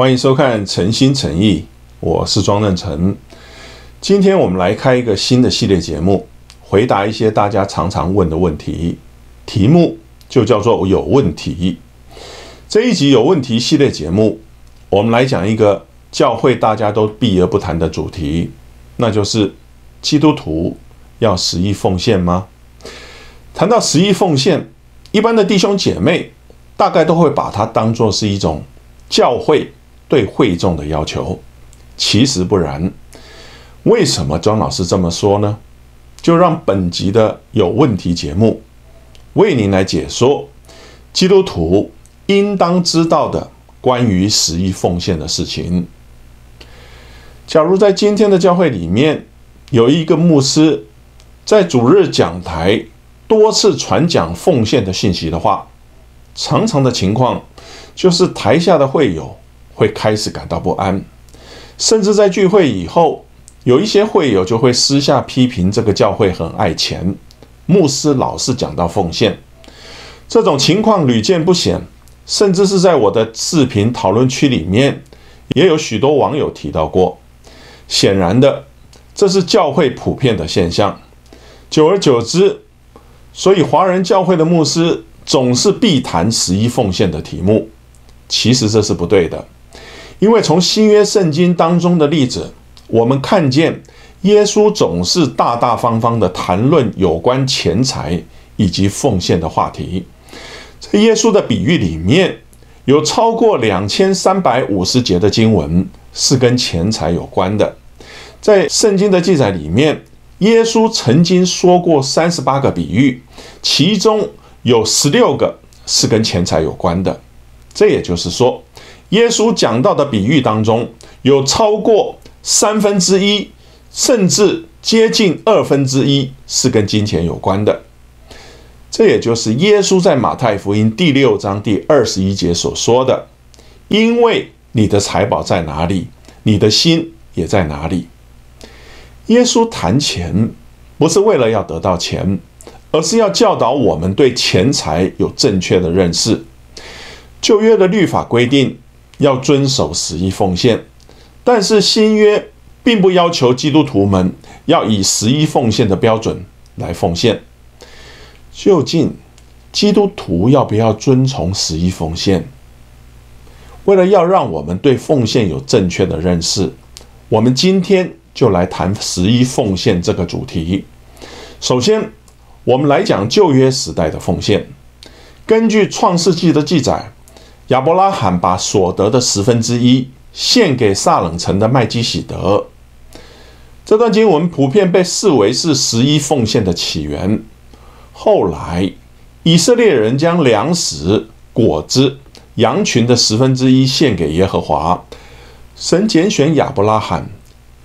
欢迎收看《诚心诚意》，我是庄任成。今天我们来开一个新的系列节目，回答一些大家常常问的问题，题目就叫做“有问题”。这一集有问题系列节目，我们来讲一个教会大家都避而不谈的主题，那就是基督徒要十亿奉献吗？谈到十亿奉献，一般的弟兄姐妹大概都会把它当作是一种教会对会众的要求，其实不然。为什么庄老师这么说呢？就让本集的有问题节目为您来解说基督徒应当知道的关于十亿奉献的事情。假如在今天的教会里面有一个牧师在主日讲台多次传讲奉献的信息的话，常常的情况就是台下的会友会开始感到不安，甚至在聚会以后。有一些会友就会私下批评这个教会很爱钱，牧师老是讲到奉献，这种情况屡见不鲜，甚至是在我的视频讨论区里面，也有许多网友提到过。显然的，这是教会普遍的现象。久而久之，所以华人教会的牧师总是必谈十一奉献的题目。其实这是不对的，因为从新约圣经当中的例子。我们看见耶稣总是大大方方的谈论有关钱财以及奉献的话题。在耶稣的比喻里面，有超过两千三百五十节的经文是跟钱财有关的。在圣经的记载里面，耶稣曾经说过三十八个比喻，其中有十六个是跟钱财有关的。这也就是说，耶稣讲到的比喻当中有超过。三分之一，甚至接近二分之一，是跟金钱有关的。这也就是耶稣在马太福音第六章第二十一节所说的：“因为你的财宝在哪里，你的心也在哪里。”耶稣谈钱，不是为了要得到钱，而是要教导我们对钱财有正确的认识。旧约的律法规定要遵守十一奉献。但是新约并不要求基督徒们要以十一奉献的标准来奉献。究竟基督徒要不要遵从十一奉献？为了要让我们对奉献有正确的认识，我们今天就来谈十一奉献这个主题。首先，我们来讲旧约时代的奉献。根据创世纪的记载，亚伯拉罕把所得的十分之一。献给撒冷城的麦基喜德，这段经文普遍被视为是十一奉献的起源。后来，以色列人将粮食、果子、羊群的十分之一献给耶和华。神拣选亚伯拉罕，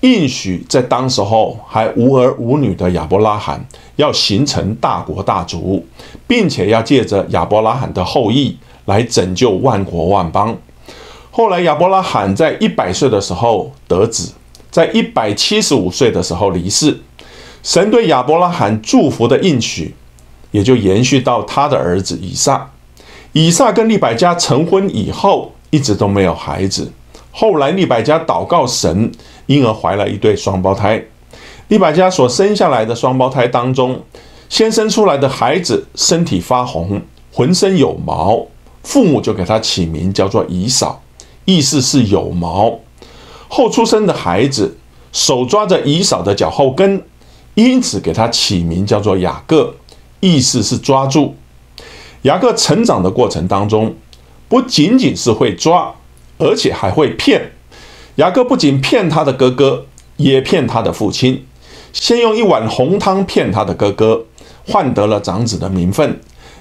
应许在当时候还无儿无女的亚伯拉罕要形成大国大族，并且要借着亚伯拉罕的后裔来拯救万国万邦。后来亚伯拉罕在一百岁的时候得子，在一百七十五岁的时候离世。神对亚伯拉罕祝福的应许，也就延续到他的儿子以撒。以撒跟利百加成婚以后，一直都没有孩子。后来利百加祷告神，因而怀了一对双胞胎。利百加所生下来的双胞胎当中，先生出来的孩子身体发红，浑身有毛，父母就给他起名叫做以扫。意思是有毛，后出生的孩子手抓着以扫的脚后跟，因此给他起名叫做雅各，意思是抓住。雅各成长的过程当中，不仅仅是会抓，而且还会骗。雅各不仅骗他的哥哥，也骗他的父亲。先用一碗红汤骗他的哥哥，换得了长子的名分。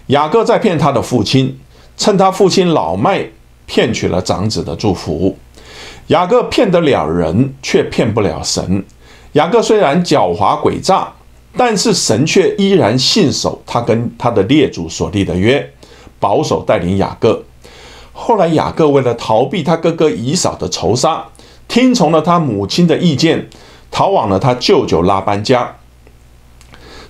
雅各再骗他的父亲，趁他父亲老迈。骗取了长子的祝福，雅各骗得了人，却骗不了神。雅各虽然狡猾诡诈，但是神却依然信守他跟他的列祖所立的约，保守带领雅各。后来雅各为了逃避他哥哥以扫的仇杀，听从了他母亲的意见，逃往了他舅舅拉班家。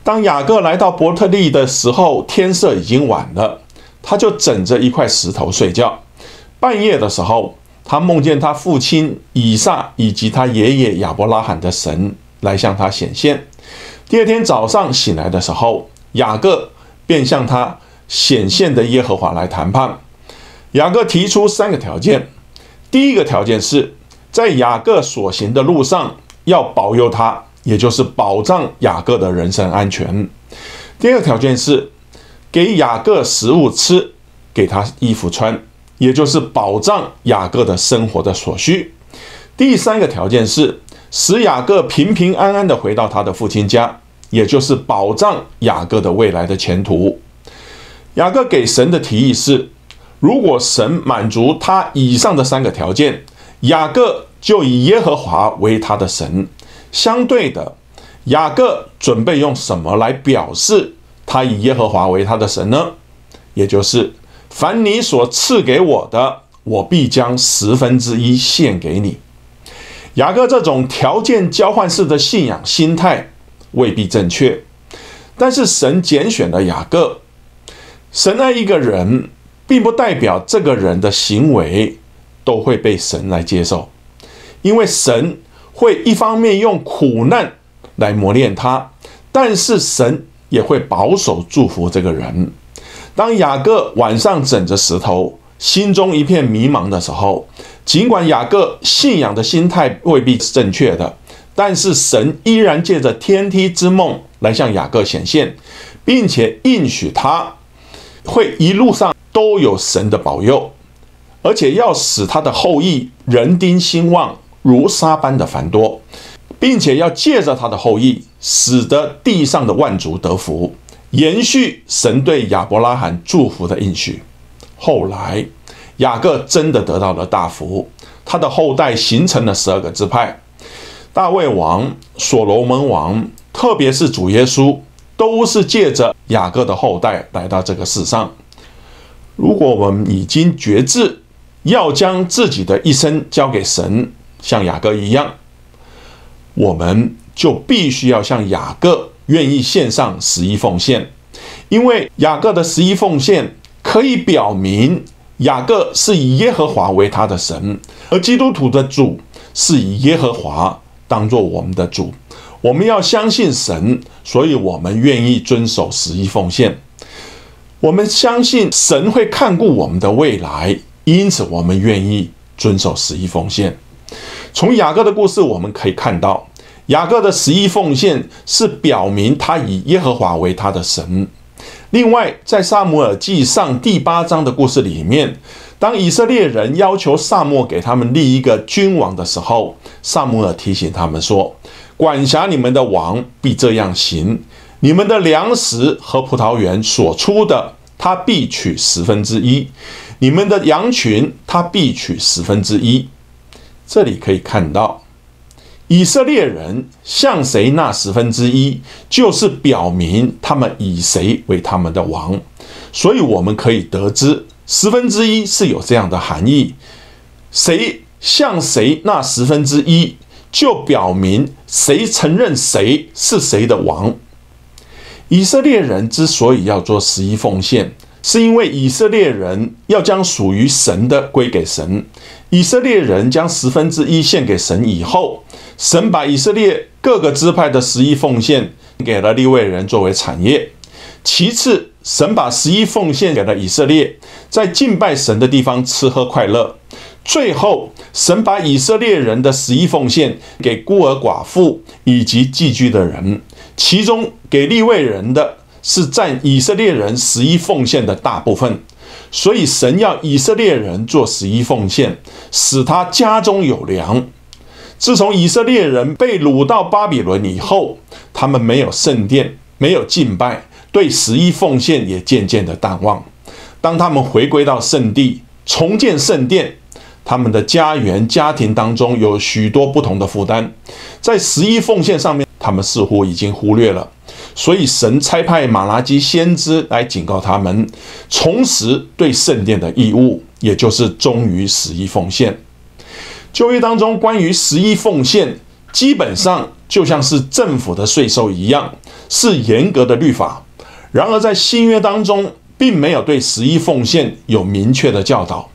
当雅各来到伯特利的时候，天色已经晚了，他就枕着一块石头睡觉。半夜的时候，他梦见他父亲以撒以及他爷爷亚伯拉罕的神来向他显现。第二天早上醒来的时候，雅各便向他显现的耶和华来谈判。雅各提出三个条件：第一个条件是在雅各所行的路上要保佑他，也就是保障雅各的人身安全；第二个条件是给雅各食物吃，给他衣服穿。也就是保障雅各的生活的所需。第三个条件是使雅各平平安安的回到他的父亲家，也就是保障雅各的未来的前途。雅各给神的提议是：如果神满足他以上的三个条件，雅各就以耶和华为他的神。相对的，雅各准备用什么来表示他以耶和华为他的神呢？也就是。凡你所赐给我的，我必将十分之一献给你。雅各这种条件交换式的信仰心态未必正确，但是神拣选了雅各。神爱一个人，并不代表这个人的行为都会被神来接受，因为神会一方面用苦难来磨练他，但是神也会保守祝福这个人。当雅各晚上枕着石头，心中一片迷茫的时候，尽管雅各信仰的心态未必是正确的，但是神依然借着天梯之梦来向雅各显现，并且应许他会一路上都有神的保佑，而且要使他的后裔人丁兴旺，如沙般的繁多，并且要借着他的后裔，使得地上的万族得福。延续神对亚伯拉罕祝福的应许，后来雅各真的得到了大福，他的后代形成了十二个支派。大卫王、所罗门王，特别是主耶稣，都是借着雅各的后代来到这个世上。如果我们已经决志要将自己的一生交给神，像雅各一样，我们就必须要像雅各。愿意献上十一奉献，因为雅各的十一奉献可以表明雅各是以耶和华为他的神，而基督徒的主是以耶和华当做我们的主。我们要相信神，所以我们愿意遵守十一奉献。我们相信神会看顾我们的未来，因此我们愿意遵守十一奉献。从雅各的故事，我们可以看到。雅各的十一奉献是表明他以耶和华为他的神。另外，在萨姆尔记上第八章的故事里面，当以色列人要求萨摩给他们立一个君王的时候，萨姆尔提醒他们说：“管辖你们的王必这样行，你们的粮食和葡萄园所出的，他必取十分之一；你们的羊群，他必取十分之一。”这里可以看到。以色列人向谁纳十分之一，就是表明他们以谁为他们的王。所以我们可以得知，十分之一是有这样的含义：谁向谁纳十分之一，就表明谁承认谁是谁的王。以色列人之所以要做十一奉献，是因为以色列人要将属于神的归给神。以色列人将十分之一献给神以后。神把以色列各个支派的十一奉献给了利未人作为产业。其次，神把十一奉献给了以色列，在敬拜神的地方吃喝快乐。最后，神把以色列人的十一奉献给孤儿寡妇以及寄居的人，其中给利未人的是占以色列人十一奉献的大部分。所以，神要以色列人做十一奉献，使他家中有粮。自从以色列人被掳到巴比伦以后，他们没有圣殿，没有敬拜，对十一奉献也渐渐的淡忘。当他们回归到圣地，重建圣殿，他们的家园、家庭当中有许多不同的负担，在十一奉献上面，他们似乎已经忽略了。所以神差派马拉基先知来警告他们，重拾对圣殿的义务，也就是忠于十一奉献。旧约当中关于十一奉献，基本上就像是政府的税收一样，是严格的律法。然而在新约当中，并没有对十一奉献有明确的教导。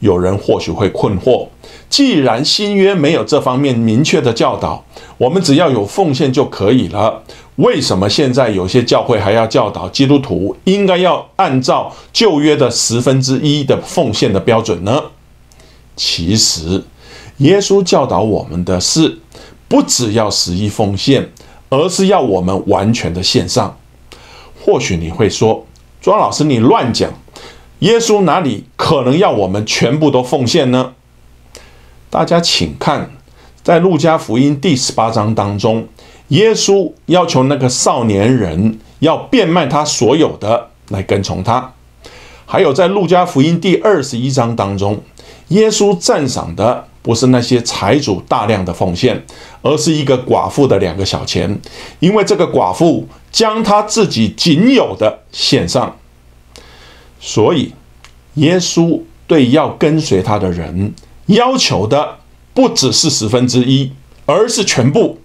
有人或许会困惑：既然新约没有这方面明确的教导，我们只要有奉献就可以了。为什么现在有些教会还要教导基督徒应该要按照旧约的十分之一的奉献的标准呢？其实，耶稣教导我们的是，不只要十一奉献，而是要我们完全的献上。或许你会说，庄老师你乱讲，耶稣哪里可能要我们全部都奉献呢？大家请看，在路加福音第十八章当中。耶稣要求那个少年人要变卖他所有的来跟从他。还有在路加福音第二十一章当中，耶稣赞赏的不是那些财主大量的奉献，而是一个寡妇的两个小钱，因为这个寡妇将她自己仅有的献上。所以，耶稣对要跟随他的人要求的不只是十分之一，而是全部。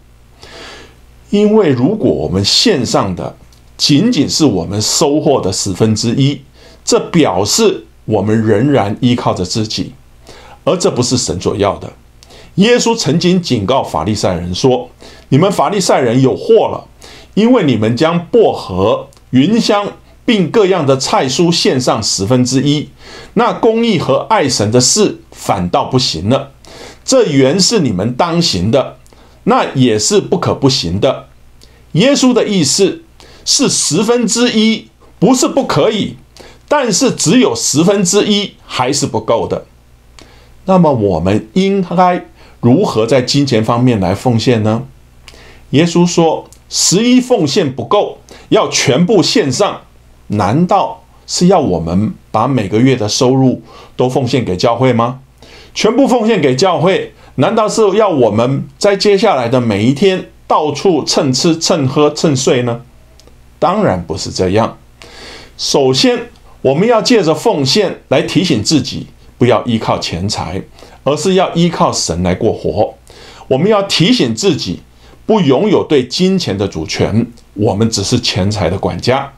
因为如果我们献上的仅仅是我们收获的十分之一，这表示我们仍然依靠着自己，而这不是神所要的。耶稣曾经警告法利赛人说：“你们法利赛人有祸了，因为你们将薄荷、芸香并各样的菜蔬献上十分之一，那公义和爱神的事反倒不行了。这原是你们当行的。”那也是不可不行的。耶稣的意思是十分之一，不是不可以，但是只有十分之一还是不够的。那么我们应该如何在金钱方面来奉献呢？耶稣说，十一奉献不够，要全部献上。难道是要我们把每个月的收入都奉献给教会吗？全部奉献给教会？难道是要我们在接下来的每一天到处蹭吃蹭喝蹭睡呢？当然不是这样。首先，我们要借着奉献来提醒自己，不要依靠钱财，而是要依靠神来过活。我们要提醒自己，不拥有对金钱的主权，我们只是钱财的管家。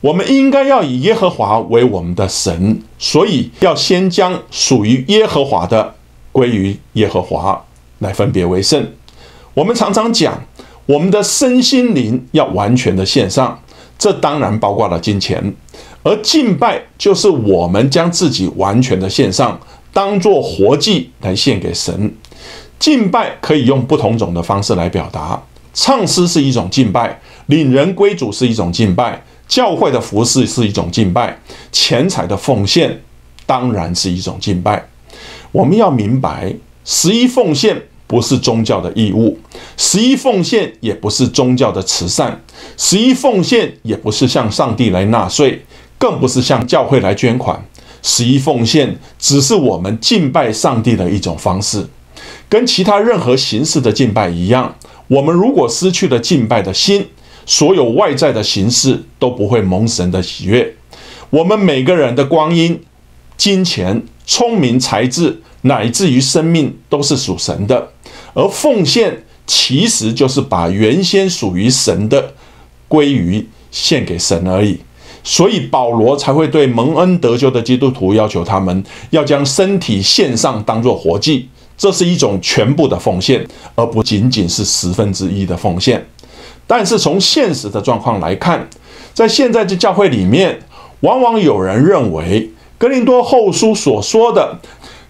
我们应该要以耶和华为我们的神，所以要先将属于耶和华的。归于耶和华来分别为圣。我们常常讲，我们的身心灵要完全的献上，这当然包括了金钱。而敬拜就是我们将自己完全的献上，当做活祭来献给神。敬拜可以用不同种的方式来表达，唱诗是一种敬拜，领人归主是一种敬拜，教会的服饰是一种敬拜，钱财的奉献当然是一种敬拜。我们要明白，十一奉献不是宗教的义务，十一奉献也不是宗教的慈善，十一奉献也不是向上帝来纳税，更不是向教会来捐款。十一奉献只是我们敬拜上帝的一种方式，跟其他任何形式的敬拜一样。我们如果失去了敬拜的心，所有外在的形式都不会蒙神的喜悦。我们每个人的光阴、金钱。聪明才智乃至于生命都是属神的，而奉献其实就是把原先属于神的归于献给神而已。所以保罗才会对蒙恩得救的基督徒要求他们要将身体献上，当作活祭，这是一种全部的奉献，而不仅仅是十分之一的奉献。但是从现实的状况来看，在现在的教会里面，往往有人认为。格林多后书所说的，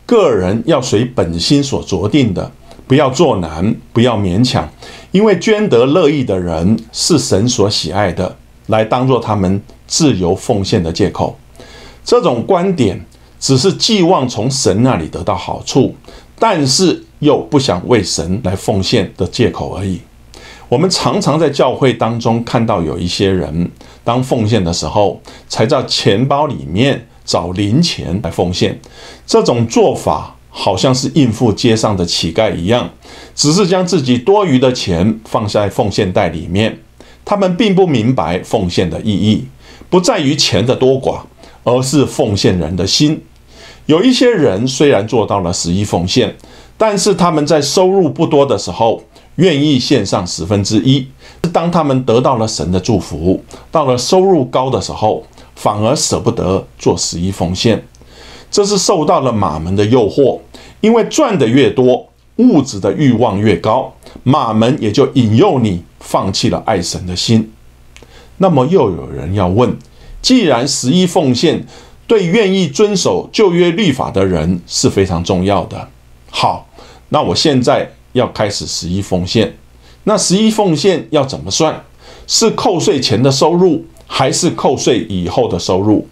个人要随本心所酌定的，不要做难，不要勉强，因为捐得乐意的人是神所喜爱的，来当做他们自由奉献的借口。这种观点只是寄望从神那里得到好处，但是又不想为神来奉献的借口而已。我们常常在教会当中看到有一些人，当奉献的时候，才在钱包里面。找零钱来奉献，这种做法好像是应付街上的乞丐一样，只是将自己多余的钱放在奉献袋里面。他们并不明白奉献的意义，不在于钱的多寡，而是奉献人的心。有一些人虽然做到了十一奉献，但是他们在收入不多的时候，愿意献上十分之一；当他们得到了神的祝福，到了收入高的时候，反而舍不得做十一奉献，这是受到了马门的诱惑，因为赚的越多，物质的欲望越高，马门也就引诱你放弃了爱神的心。那么又有人要问：既然十一奉献对愿意遵守旧约律法的人是非常重要的，好，那我现在要开始十一奉献，那十一奉献要怎么算？是扣税前的收入，还是扣税以后的收入？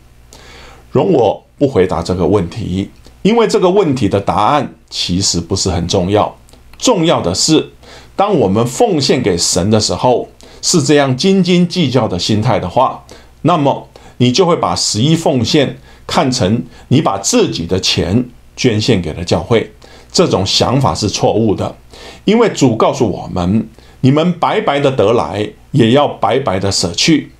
容我不回答这个问题，因为这个问题的答案其实不是很重要。重要的是，当我们奉献给神的时候，是这样斤斤计较的心态的话，那么你就会把十一奉献看成你把自己的钱捐献给了教会。这种想法是错误的，因为主告诉我们：你们白白的得来，也要白白的舍去。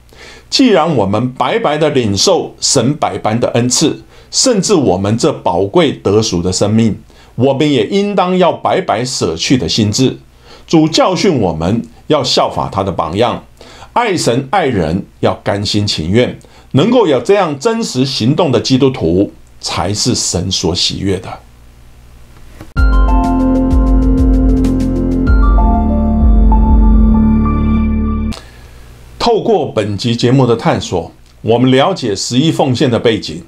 既然我们白白的领受神百般的恩赐，甚至我们这宝贵得赎的生命，我们也应当要白白舍去的心智。主教训我们要效法他的榜样，爱神爱人要甘心情愿，能够有这样真实行动的基督徒，才是神所喜悦的。透过本集节目的探索，我们了解十一奉献的背景。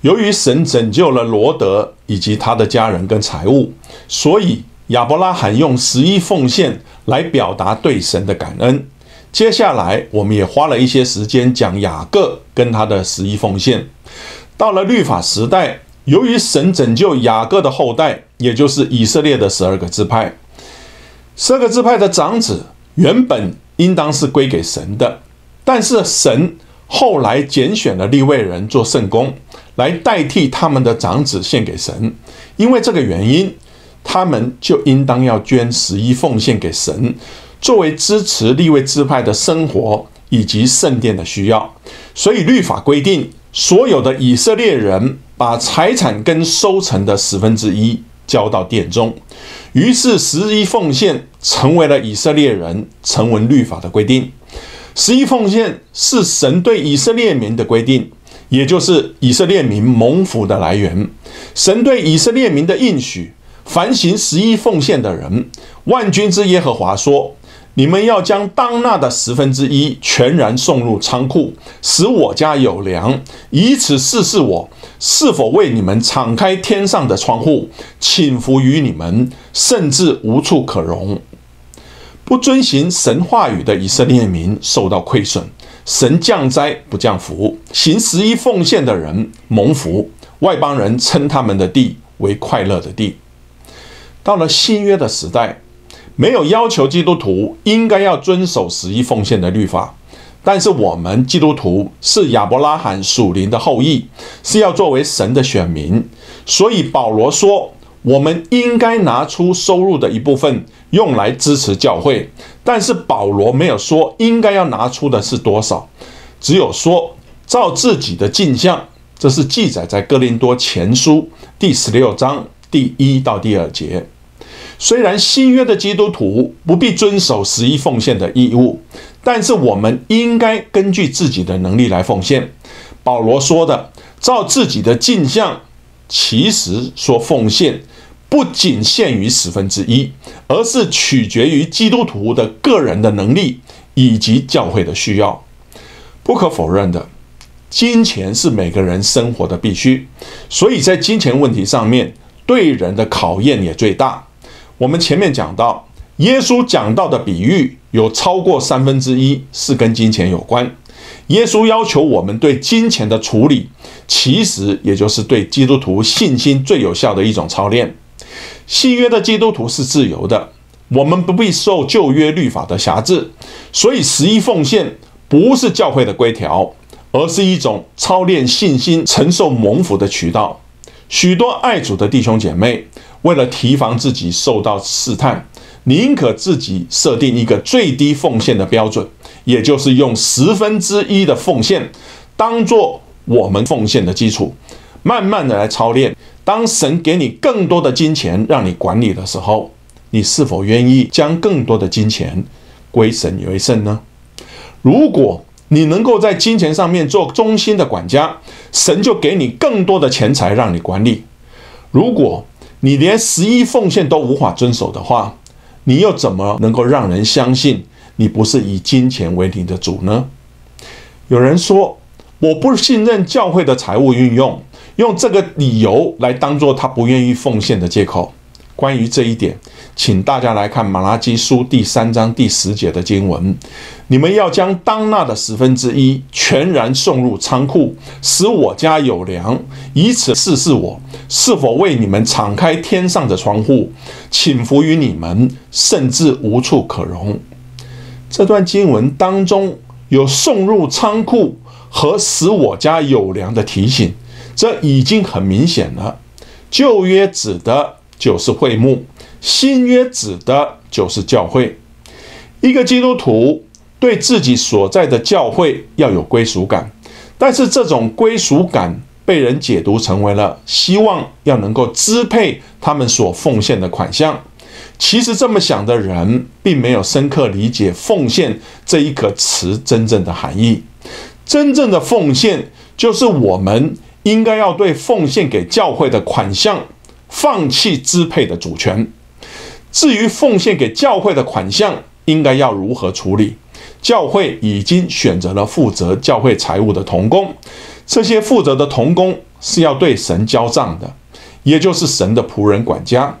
由于神拯救了罗德以及他的家人跟财物，所以亚伯拉罕用十一奉献来表达对神的感恩。接下来，我们也花了一些时间讲雅各跟他的十一奉献。到了律法时代，由于神拯救雅各的后代，也就是以色列的十二个支派，十二个支派的长子原本。应当是归给神的，但是神后来拣选了立位人做圣公，来代替他们的长子献给神。因为这个原因，他们就应当要捐十一奉献给神，作为支持立位支派的生活以及圣殿的需要。所以律法规定，所有的以色列人把财产跟收成的十分之一交到殿中。于是十一奉献成为了以色列人成文律法的规定。十一奉献是神对以色列民的规定，也就是以色列民蒙福的来源。神对以色列民的应许：凡行十一奉献的人，万军之耶和华说。你们要将当纳的十分之一全然送入仓库，使我家有粮，以此试试我是否为你们敞开天上的窗户，倾福于你们，甚至无处可容。不遵行神话语的以色列民受到亏损，神降灾不降福，行十一奉献的人蒙福，外邦人称他们的地为快乐的地。到了新约的时代。没有要求基督徒应该要遵守十一奉献的律法，但是我们基督徒是亚伯拉罕属灵的后裔，是要作为神的选民，所以保罗说，我们应该拿出收入的一部分用来支持教会，但是保罗没有说应该要拿出的是多少，只有说照自己的镜像，这是记载在哥林多前书第十六章第一到第二节。虽然新约的基督徒不必遵守十一奉献的义务，但是我们应该根据自己的能力来奉献。保罗说的“照自己的镜像”，其实说奉献不仅限于十分之一，而是取决于基督徒的个人的能力以及教会的需要。不可否认的，金钱是每个人生活的必须，所以在金钱问题上面，对人的考验也最大。我们前面讲到，耶稣讲到的比喻有超过三分之一是跟金钱有关。耶稣要求我们对金钱的处理，其实也就是对基督徒信心最有效的一种操练。新约的基督徒是自由的，我们不必受旧约律法的辖制，所以十一奉献不是教会的规条，而是一种操练信心、承受蒙福的渠道。许多爱主的弟兄姐妹。为了提防自己受到试探，宁可自己设定一个最低奉献的标准，也就是用十分之一的奉献当做我们奉献的基础，慢慢的来操练。当神给你更多的金钱让你管理的时候，你是否愿意将更多的金钱归神为圣呢？如果你能够在金钱上面做忠心的管家，神就给你更多的钱财让你管理。如果你连十一奉献都无法遵守的话，你又怎么能够让人相信你不是以金钱为你的主呢？有人说，我不信任教会的财务运用，用这个理由来当做他不愿意奉献的借口。关于这一点，请大家来看马拉基书第三章第十节的经文：你们要将当纳的十分之一全然送入仓库，使我家有粮，以此试试我是否为你们敞开天上的窗户，请服于你们，甚至无处可容。这段经文当中有送入仓库和使我家有粮的提醒，这已经很明显了。旧约指的。就是会幕，新约指的就是教会。一个基督徒对自己所在的教会要有归属感，但是这种归属感被人解读成为了希望要能够支配他们所奉献的款项。其实这么想的人，并没有深刻理解“奉献”这一个词真正的含义。真正的奉献，就是我们应该要对奉献给教会的款项。放弃支配的主权。至于奉献给教会的款项应该要如何处理，教会已经选择了负责教会财务的童工。这些负责的童工是要对神交账的，也就是神的仆人管家。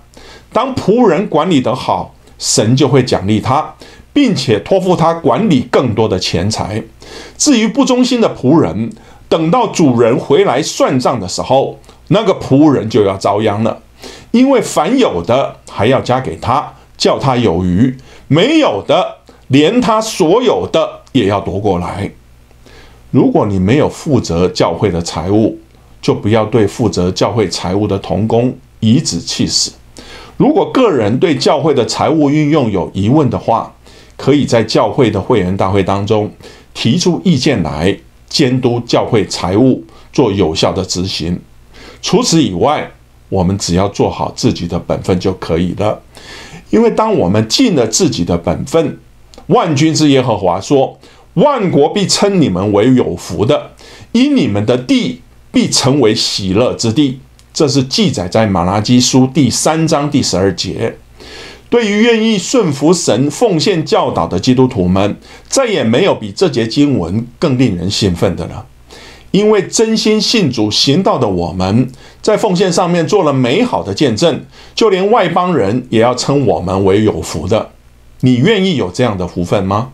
当仆人管理得好，神就会奖励他，并且托付他管理更多的钱财。至于不忠心的仆人，等到主人回来算账的时候，那个仆人就要遭殃了，因为凡有的还要加给他，叫他有余；没有的，连他所有的也要夺过来。如果你没有负责教会的财务，就不要对负责教会财务的童工颐指气使。如果个人对教会的财务运用有疑问的话，可以在教会的会员大会当中提出意见来监督教会财务，做有效的执行。除此以外，我们只要做好自己的本分就可以了。因为当我们尽了自己的本分，万军之耶和华说：“万国必称你们为有福的，因你们的地必成为喜乐之地。”这是记载在马拉基书第三章第十二节。对于愿意顺服神、奉献教导的基督徒们，再也没有比这节经文更令人兴奋的了。因为真心信主行道的我们，在奉献上面做了美好的见证，就连外邦人也要称我们为有福的。你愿意有这样的福分吗？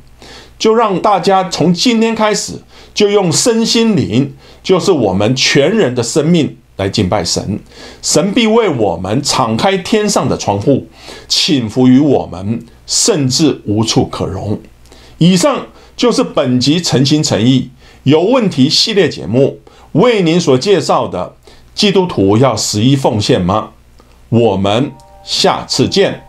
就让大家从今天开始，就用身心灵，就是我们全人的生命来敬拜神，神必为我们敞开天上的窗户，倾福于我们，甚至无处可容。以上就是本集诚心诚意。有问题系列节目为您所介绍的基督徒要十一奉献吗？我们下次见。